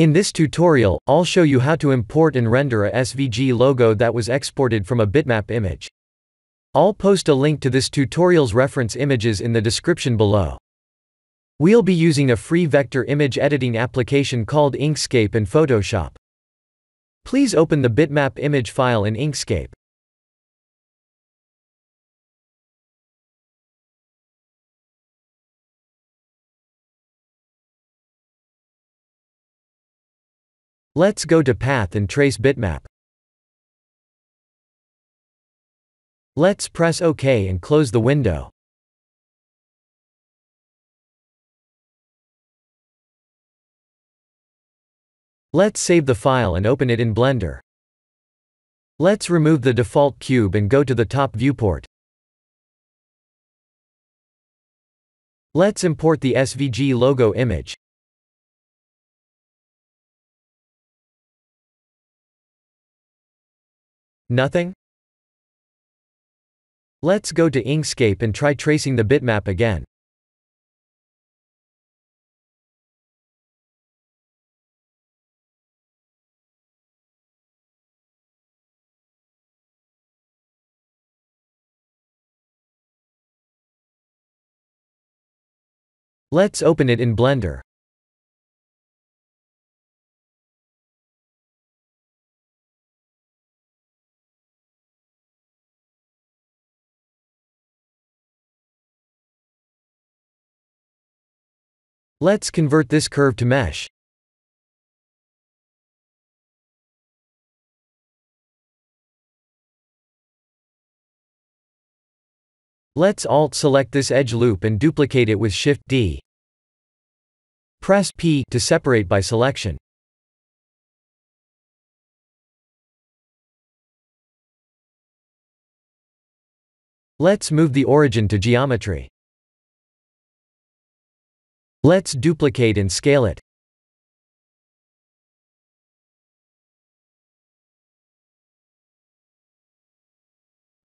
In this tutorial, I'll show you how to import and render a SVG logo that was exported from a bitmap image. I'll post a link to this tutorial's reference images in the description below. We'll be using a free vector image editing application called Inkscape and Photoshop. Please open the bitmap image file in Inkscape. Let's go to Path and trace bitmap. Let's press OK and close the window. Let's save the file and open it in Blender. Let's remove the default cube and go to the top viewport. Let's import the SVG logo image. Nothing? Let's go to Inkscape and try tracing the bitmap again. Let's open it in Blender. Let's convert this curve to mesh. Let's Alt-select this edge loop and duplicate it with Shift-D. Press P to separate by selection. Let's move the origin to geometry. Let's duplicate and scale it.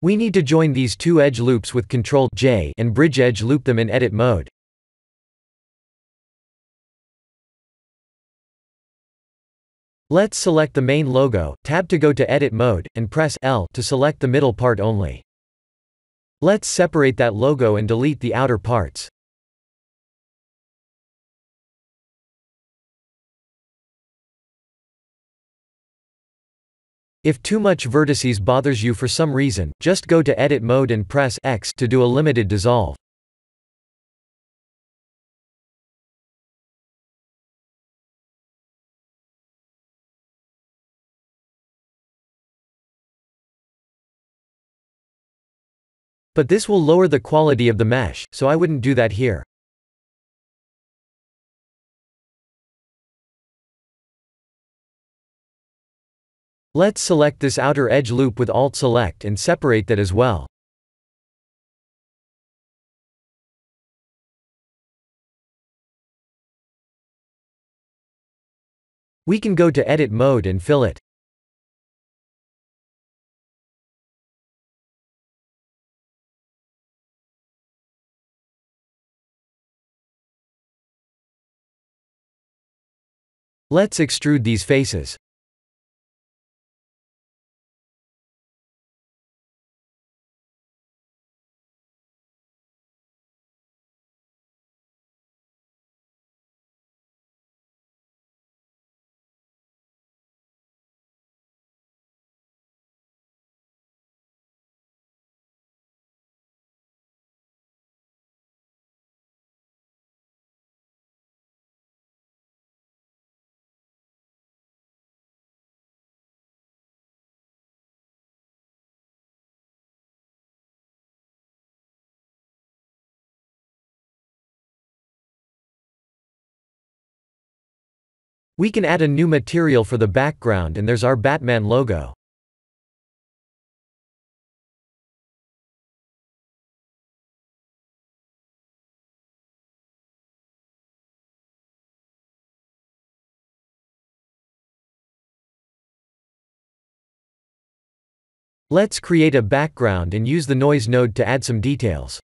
We need to join these two edge loops with Ctrl J and bridge edge loop them in edit mode. Let's select the main logo, tab to go to edit mode, and press L to select the middle part only. Let's separate that logo and delete the outer parts. If too much vertices bothers you for some reason, just go to edit mode and press X to do a limited dissolve. But this will lower the quality of the mesh, so I wouldn't do that here. Let's select this outer edge loop with Alt-select and separate that as well. We can go to edit mode and fill it. Let's extrude these faces. We can add a new material for the background and there's our Batman logo. Let's create a background and use the noise node to add some details.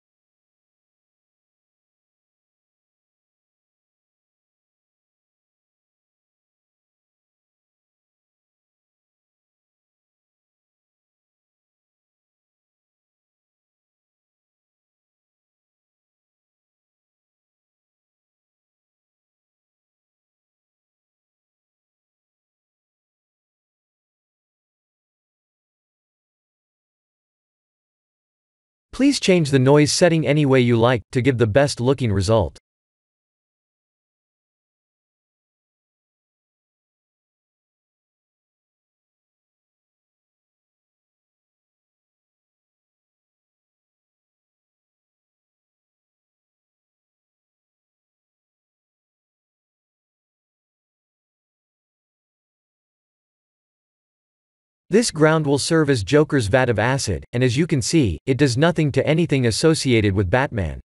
Please change the noise setting any way you like, to give the best looking result. This ground will serve as Joker's vat of acid, and as you can see, it does nothing to anything associated with Batman.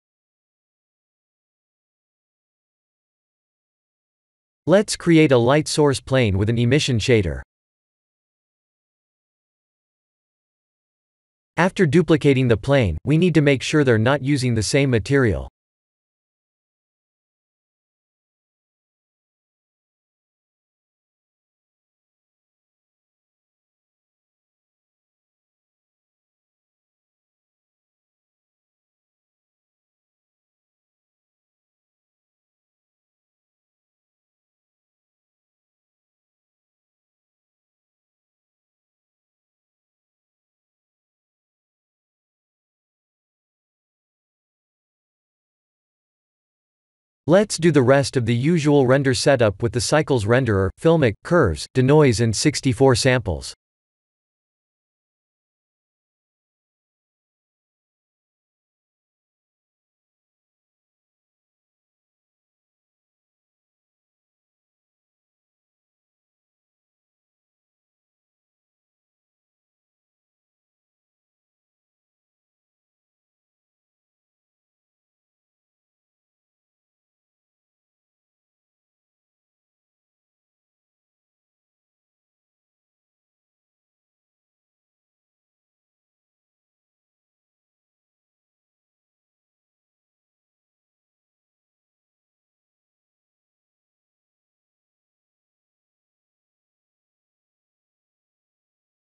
Let's create a light source plane with an emission shader. After duplicating the plane, we need to make sure they're not using the same material. Let's do the rest of the usual render setup with the Cycles renderer, Filmic, Curves, Denoise and 64 samples.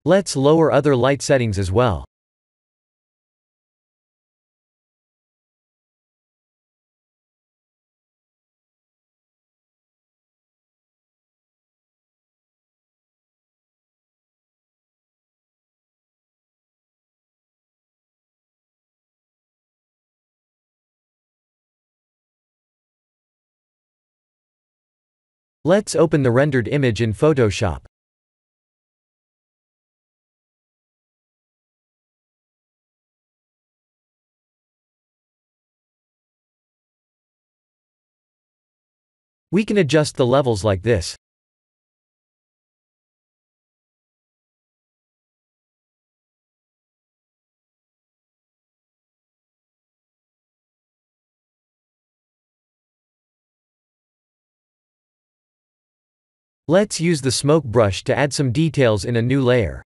Let's lower other light settings as well. Let's open the rendered image in Photoshop. We can adjust the levels like this. Let's use the smoke brush to add some details in a new layer.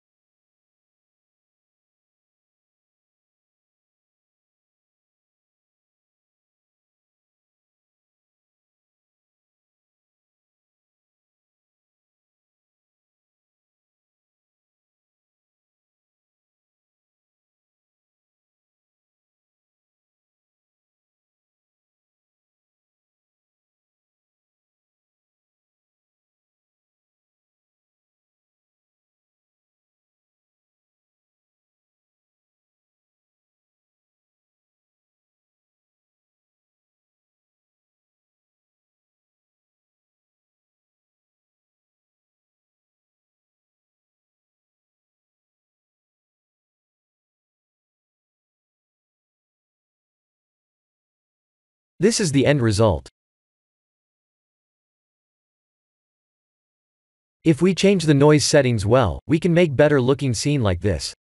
This is the end result. If we change the noise settings well, we can make better looking scene like this.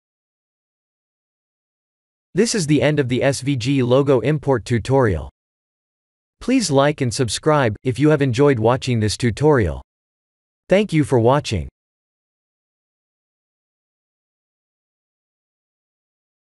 This is the end of the SVG logo import tutorial. Please like and subscribe, if you have enjoyed watching this tutorial. Thank you for watching.